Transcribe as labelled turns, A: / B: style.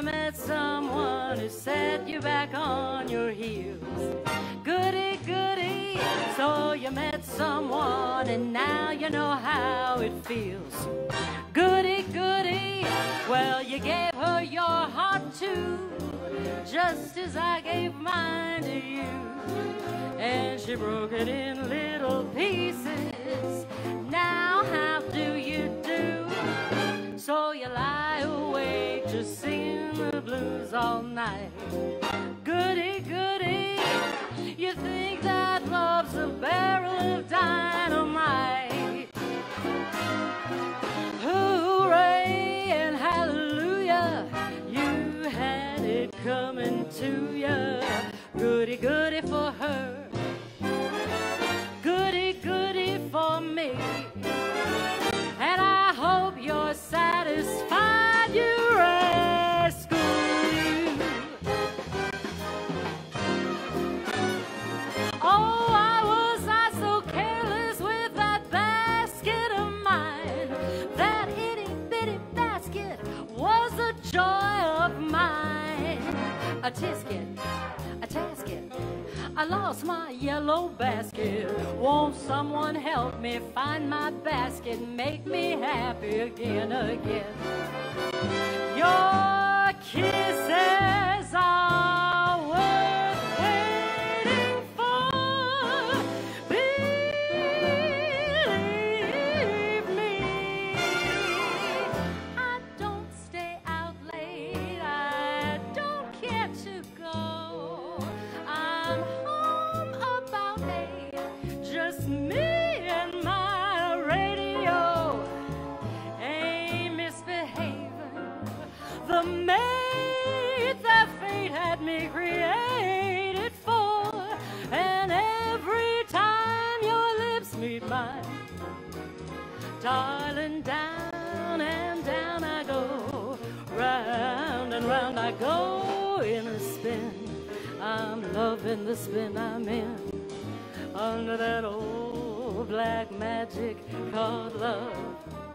A: you met someone who set you back on your heels. Goody, goody. So you met someone and now you know how it feels. Goody, goody. Well, you gave her your heart too, just as I gave mine to you. And she broke it in little pieces. You lie awake just singing the blues all night. Goody, goody, you think that love's a barrel of dynamite. Hooray and hallelujah, you had it coming to you. Goody, goody mine. A tisket, a tasket. I lost my yellow basket. Won't someone help me find my basket? Make me happy again, again. The mate that fate had me created for. And every time your lips meet mine, darling, down and down I go. Round and round I go in a spin. I'm loving the spin I'm in under that old black magic called love.